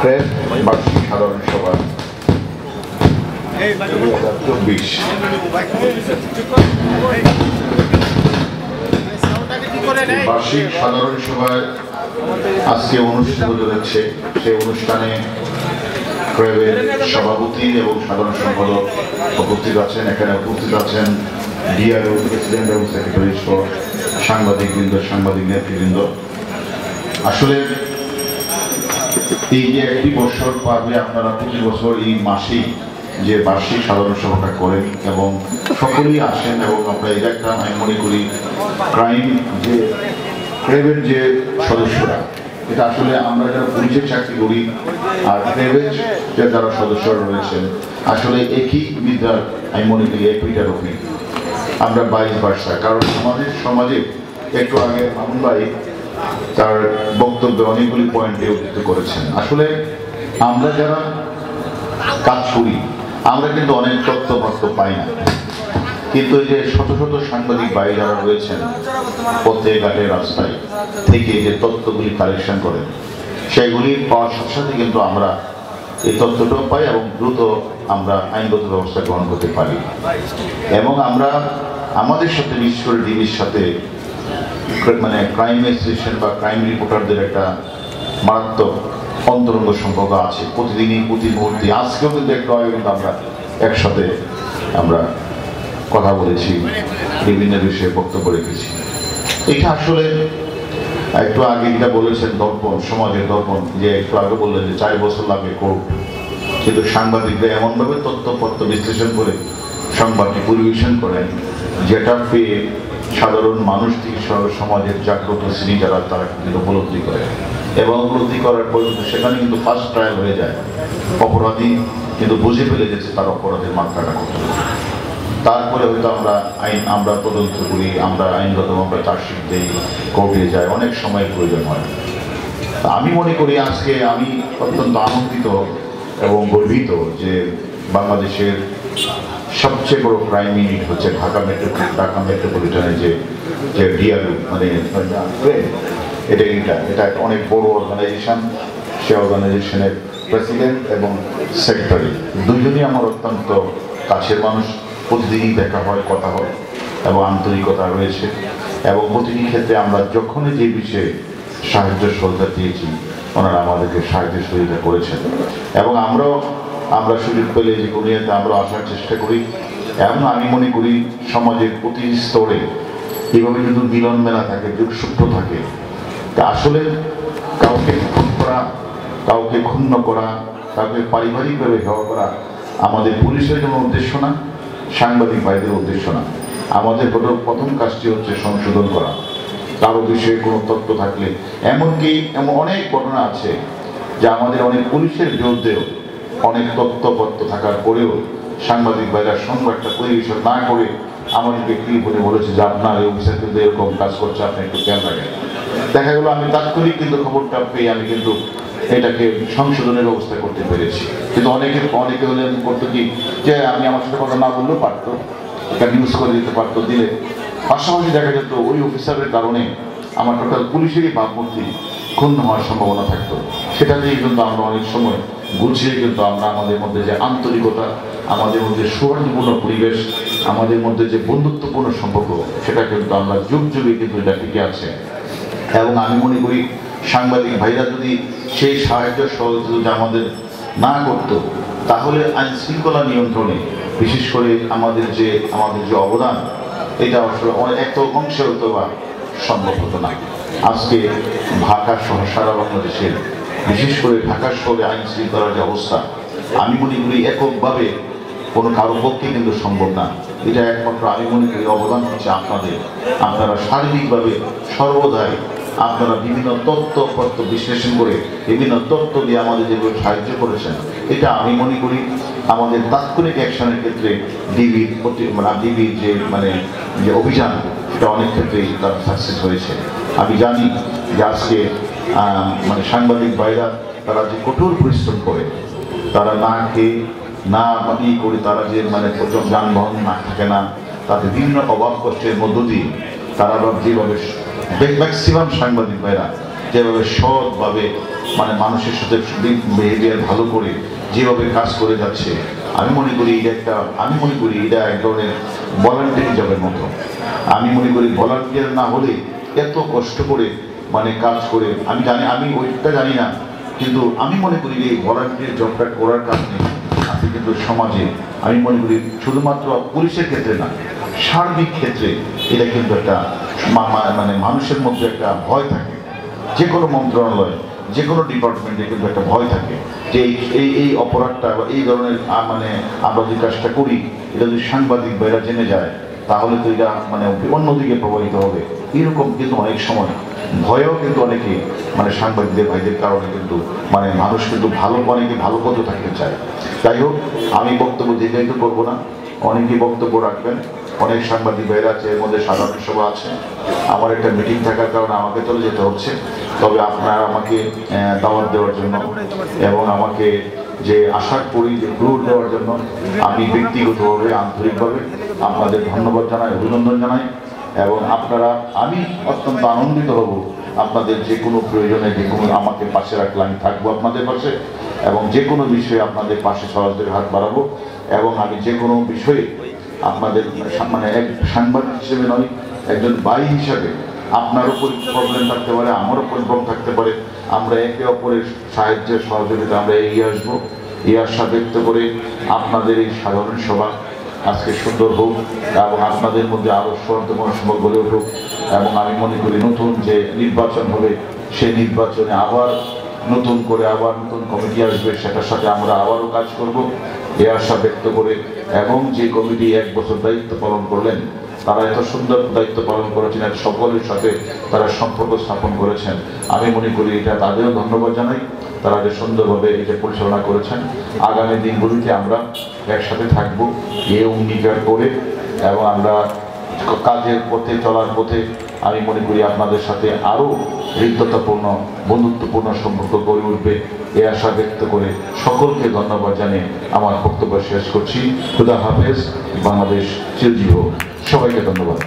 Press বার্ষিক সাধারণ সভা। হাজার চব্বিশ। বার্ষিক সাধারণ সভায় আজকে অনুষ্ঠিত হতে যাচ্ছে সেই অনুষ্ঠানে ক্রেবের সভাপতি এবং সাধারণ সম্পাদক উপস্থিত আছেন। এখানে উপস্থিত আছেন ডিআরও প্রেসিডেন্ট এবং সেক্রেটারি সহ সাংবাদিকবৃন্দ, সাংবাদিক নেতৃবৃন্দ। আসলে এই যে একটি বছর পাবে আপনারা প্রতি বছর এই মাসেই যে বার্ষিক সাধারণ সভাটা করেন এবং সকলেই আসেন এবং আমরা এটা একটা আমি মনে করি ক্রাইম যে ক্রেবের যে সদস্যরা, এটা আসলে আমরা যারা পুলিশের চাকরি করি আর ক্রেবের যে যারা সদস্যরা রয়েছেন, আসলে একই বিদ্যার আমি মনে করি একইটার ওপরে আমরা বাইশ বার্ষা, কারণ আমাদের সমাজে একটু আগে মামুন ভাই তার বক্তব্যে অনেকগুলি পয়েন্টে উদ্ধৃত করেছেন। আসলে আমরা যারা কাজ করি, আমরা কিন্তু অনেক তথ্য তথ্য পাই না। কিন্তু এই যে শত শত সাংবাদিক ভাই যারা রয়েছেন পথে ঘাটে রাস্তায় থেকে যে তথ্যগুলি কালেকশন করেন সেগুলি পাওয়ার সাথে সাথে কিন্তু আমরা এই তথ্যটাও পাই এবং দ্রুত আমরা আইনগত ব্যবস্থা গ্রহণ করতে পারি। এবং আমরা আমাদের সাথে বিশেষ করে ডিবির সাথে মানে ক্রাইম স্টেশন বা ক্রাইম রিপোর্টারদের একটা মারাত্মক অন্তরঙ্গ সম্পর্ক আছে। প্রতিদিনই, প্রতি মুহূর্তে। আজকেও কিন্তু একটু আগে কিন্তু আমরা একসাথে আমরা কথা বলেছি, বিভিন্ন বিষয়ে বক্তব্য রেখেছি। এটা আসলে একটু আগে যেটা বলেছেন দর্পণ, সমাজের দর্পণ, যে একটু আগে বললেন যে চার বছর লাগে কোর্ট। কিন্তু সাংবাদিকরা এমনভাবে তথ্যপত্র বিশ্লেষণ করে, সংবাদটি পরিবেশন করেন, যেটা পেয়ে সাধারণ মানুষ থেকে সহ- সমাজের জাগ্রত শ্রেণি যারা, তারা কিন্তু উপলব্ধি করে। এবং উপলব্ধি করার পর সেখানে কিন্তু ফার্স্ট ট্রায়াল হয়ে যায়। অপরাধী কিন্তু বুঝে ফেলে গেছে তার অপরাধের মাত্রাটা কত। তারপরে হয়তো আমরা আইন আমরা তদন্ত করি, আমরা আইনগত আমরা চার্জশিট দিই, কোর্টে যাই, অনেক সময় প্রয়োজন হয়। আমি মনে করি আজকে আমি অত্যন্ত আনন্দিত এবং গর্বিত যে বাংলাদেশের সবচেয়ে বড় ক্রাইম ইউনিট হচ্ছে ঢাকা মেট্রো ঢাকা মেট্রোপলিটনের যে যে ডিআর মানে এটা এটা। এটা অনেক বড় অর্গানাইজেশন সে অর্গানাইজেশনের প্রেসিডেন্ট এবং সেক্রেটারি দুজনই আমার অত্যন্ত কাছের মানুষ। প্রতিদিনই দেখা হয়, কথা হয় এবং আন্তরিকতা রয়েছে। এবং প্রতিটি ক্ষেত্রে আমরা যখনই যে বিষয়ে সাহায্য সহযোগিতা দিয়েছি, ওনারা আমাদেরকে সাহায্য সহযোগিতা করেছেন। এবং আমরাও আমরা সুযোগ পেলে যে দুনিয়াতে আমরা আসার চেষ্টা করি। এবং আমি মনে করি, সমাজের প্রতি স্তরে এভাবে যদি মিলন মেলা থাকে, যুগসূত্র থাকে, তা আসলে কাউকে খুন করা, কাউকে ক্ষুণ্ণ করা, কাউকে পারিবারিকভাবে হেওয়া করা আমাদের পুলিশের কোনো উদ্দেশ্য না, সাংবাদিক ভাইদের উদ্দেশ্য না। আমাদের প্রথম প্রথম কাজটি হচ্ছে সংশোধন করা। কারও বিষয়ে কোনো তথ্য থাকলে, এমনকি এমন অনেক ঘটনা আছে যা আমাদের অনেক পুলিশের বিরুদ্ধেও অনেক তথ্যপত্র থাকার পরেও সাংবাদিক ভাইরা সংবাদটা পরিবেশন না করে আমাদেরকে কি বলে বলেছে যে আপনার এই অফিসার কিন্তু এরকম কাজ করছে, আপনি একটু খেয়াল রাখেন। দেখা গেলো আমি তাৎক্ষণিক কিন্তু খবরটা পেয়ে আমি কিন্তু এটাকে সংশোধনের ব্যবস্থা করতে পেরেছি। কিন্তু অনেকে অনেকে হলে আমি করতো কি, যে আমি আমার সাথে কথা না বললেও পারতো এটা নিউজ করে দিতে পারতো, দিলে। পাশাপাশি দেখা যেত ওই অফিসারের কারণে আমার টোটাল পুলিশেরই ভাবমূর্তি ক্ষুণ্ণ হওয়ার সম্ভাবনা থাকতো। সেটা দিয়ে কিন্তু আমরা অনেক সময় গুছিয়ে কিন্তু আমরা আমাদের মধ্যে যে আন্তরিকতা, আমাদের মধ্যে সৌহার্দ্যপূর্ণ পরিবেশ, আমাদের মধ্যে যে বন্ধুত্বপূর্ণ সম্পর্ক, সেটা কিন্তু আমরা যুগ যুগে কিন্তু এটা টিকে আছে। এবং আমি মনে করি, সাংবাদিক ভাইরা যদি সেই সাহায্য সহযোগিতা আমাদের না করতো, তাহলে আইন শৃঙ্খলা নিয়ন্ত্রণে, বিশেষ করে আমাদের যে আমাদের যে অবদান, এটা আসলে অনেক এত অংশে হতো বা সম্ভব হতো না। আজকে ঢাকা সহ সারা বাংলাদেশের বিশেষ করে ঢাকা শহরে আইন শৃঙ্খলার যে অবস্থা, আমি মনে করি এককভাবে কোনো কারও পক্ষে কিন্তু সম্ভব না। এটা একমাত্র আমি মনে করি অবদান হচ্ছে আপনাদের। আপনারা শারীরিকভাবে সর্বদাই আপনারা বিভিন্ন তথ্যপত্র বিশ্লেষণ করে বিভিন্ন তথ্য দিয়ে আমাদের যেগুলো সাহায্য করেছেন, এটা আমি মনে করি আমাদের তাৎক্ষণিক অ্যাকশনের ক্ষেত্রে ডিবির মানে ডিবির যে মানে যে অভিযান সেটা অনেক ক্ষেত্রেই তার সাকসেস হয়েছে। আমি জানি যে আজকে মানে সাংবাদিক ভাইরা, তারা যে কঠোর পরিশ্রম করে, তারা না খেয়ে, না ই করে, তারা যে মানে যানবাহন না থাকে না তাদের বিভিন্ন অভাব কষ্টের মধ্য দিয়ে তারা যেভাবে ম্যাক্সিমাম সাংবাদিক ভাইরা যেভাবে সৎভাবে মানে মানুষের সাথে বিহেভিয়ার ভালো করে যেভাবে কাজ করে যাচ্ছে, আমি মনে করি এটা একটা, আমি মনে করি এটা এক ধরনের ভলান্টিয়ার জবের মতো। আমি মনে করি ভলান্টিয়ার না হলে এত কষ্ট করে মানে কাজ করে। আমি জানি, আমি ওইটা জানি না। কিন্তু আমি মনে করি এই ভলান্টিয়ার জবটা করার কারণে আজকে কিন্তু সমাজে। আমি মনে করি শুধুমাত্র পুলিশের ক্ষেত্রে না, সার্বিক ক্ষেত্রে এটা কিন্তু একটা মানে মানুষের মধ্যে একটা ভয় থাকে। যে কোনো মন্ত্রণালয়, যে কোনো ডিপার্টমেন্টে কিন্তু একটা ভয় থাকে যে এই এই অপরাধটা বা এই ধরনের মানে আমরা যে কাজটা করি, এটা যদি সাংবাদিক ভাইরা জেনে যায়, তাহলে তো এটা মানে অন্যদিকে প্রভাবিত হবে। এরকম কিন্তু অনেক সময়। ভয়েও কিন্তু অনেকে মানে সাংবাদিকদের, ভাইদের কারণে কিন্তু মানে মানুষ কিন্তু ভালো অনেকে ভালো পথে থাকতে চায়। যাই হোক, আমি বক্তব্য দীর্ঘায়িত করব না। অনেকেই বক্তব্য রাখবেন। অনেক সাংবাদিক ভাইরা আছে, এর মধ্যে সাধারণ সভা আছে। আমার একটা মিটিং থাকার কারণে আমাকে চলে যেতে হচ্ছে। তবে আপনারা আমাকে দাওয়াত দেওয়ার জন্য এবং আমাকে যে আশা করি, যে গ্রুপ দেওয়ার জন্য, আমি ব্যক্তিগতভাবে, আন্তরিকভাবে আপনাদের ধন্যবাদ জানাই, অভিনন্দন জানাই। এবং আপনারা, আমি অত্যন্ত আনন্দিত হব। আপনাদের যে কোনো প্রয়োজনে যে কোনো আমাকে পাশে রাখলে আমি থাকব আপনাদের পাশে এবং যে কোনো বিষয়ে আপনাদের পাশে সরাসরি হাত বাড়াবো এবং আমি যে কোনো বিষয়ে আপনাদের মানে এক সাংবাদিক হিসেবে নয় একজন ভাই হিসাবে আপনারও প্রবলেম থাকতে পারে আমারও প্রবলেম থাকতে পারে। আমরা একে অপরের সাহায্যের সহযোগিতা, আমরা এগিয়ে আসব। এই আশা ব্যক্ত করে আপনাদের এই সাধারণ সভা আজকে সুন্দর হোক এবং আপনাদের মধ্যে আরও শান্তময় সম্ভব গড়ে উঠুক। এবং আমি মনে করি নতুন যে নির্বাচন হবে, সেই নির্বাচনে আবার নতুন করে আবার নতুন কমিটি আসবে, সেটার সাথে আমরা আবারও কাজ করব। এ আশা ব্যক্ত করে এবং যে কমিটি এক বছর দায়িত্ব পালন করলেন, তারা এত সুন্দর দায়িত্ব পালন করেছেন সকলের সাথে তারা সম্পর্ক স্থাপন করেছেন। আমি মনে করি এটা তাদেরও ধন্যবাদ জানাই। তারা যে সুন্দরভাবে এটা পরিচালনা করেছেন, আগামী দিনগুলিতে আমরা একসাথে থাকব, এ অঙ্গীকার করে, এবং আমরা কাজের পথে, চলার পথে আমি মনে করি আপনাদের সাথে আরও হৃদ্যতাপূর্ণ, বন্ধুত্বপূর্ণ সম্পর্ক গড়ে উঠবে, এ আশা ব্যক্ত করে সকলকে ধন্যবাদ জানিয়ে আমার বক্তব্য শেষ করছি খুদা হাফেজ, বাংলাদেশ চিরজীব। সবাইকে ধন্যবাদ